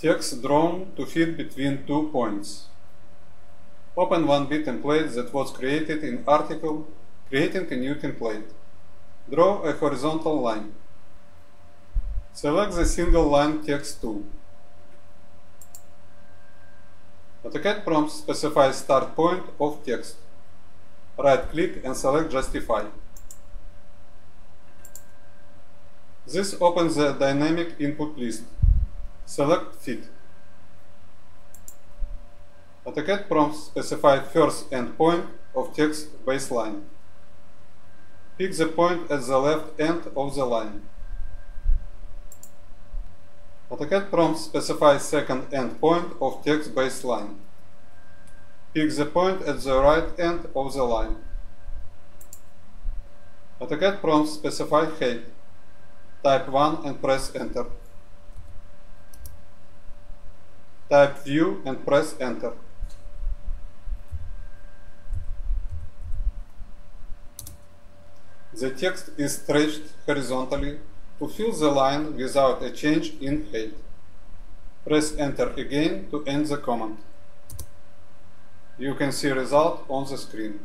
Text drawn to fit between two points. Open one bit template that was created in article creating a new template. Draw a horizontal line. Select the single line text tool. AutoCAD prompt specifies start point of text. Right click and select Justify. This opens the dynamic input list. Select Fit. AutoCAD prompts specify first endpoint of text baseline. Pick the point at the left end of the line. AutoCAD prompt specify second endpoint of text baseline. Pick the point at the right end of the line. AutoCAD prompt specify height. Type 1 and press enter. Type view and press enter. The text is stretched horizontally to fill the line without a change in height. Press enter again to end the command. You can see result on the screen.